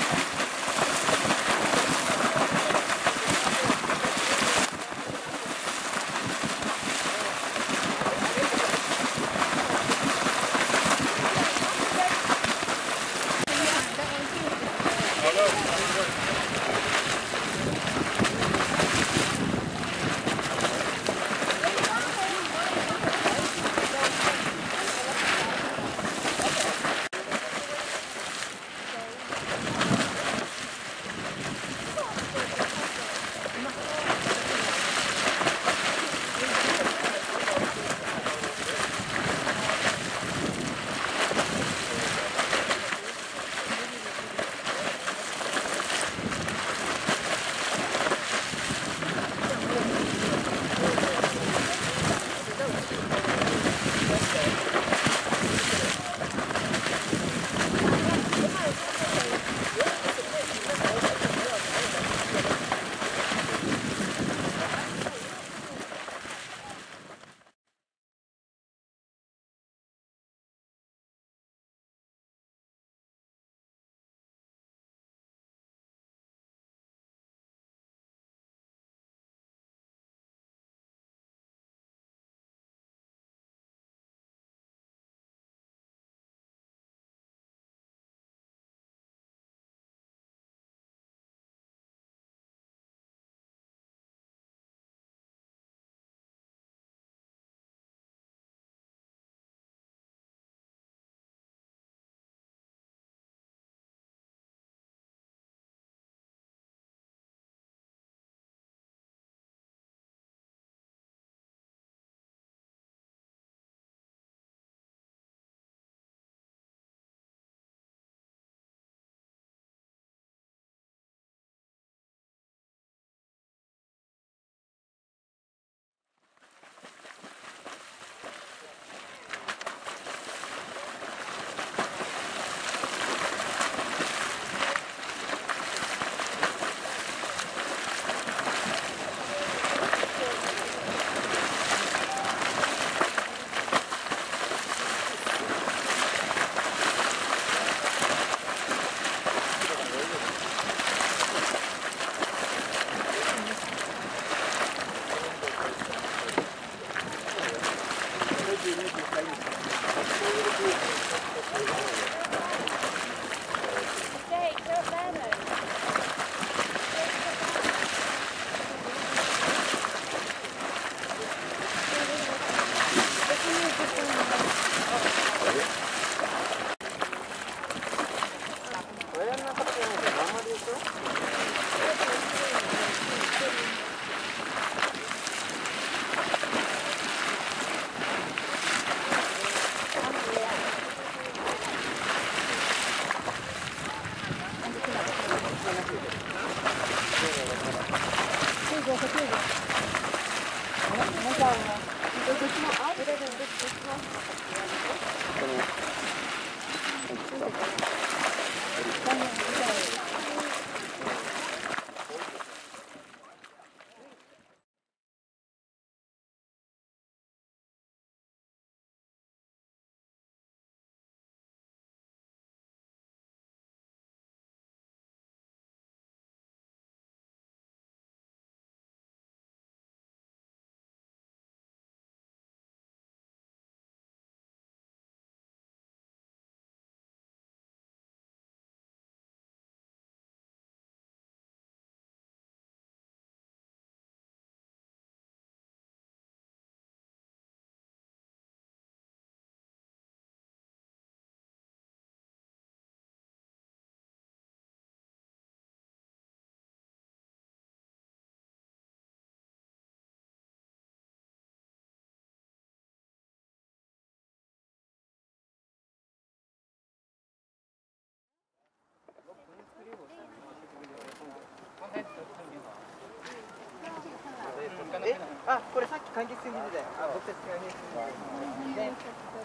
Bye. あこれさっき柑橘水水であ僕たち柑橘水で誰だ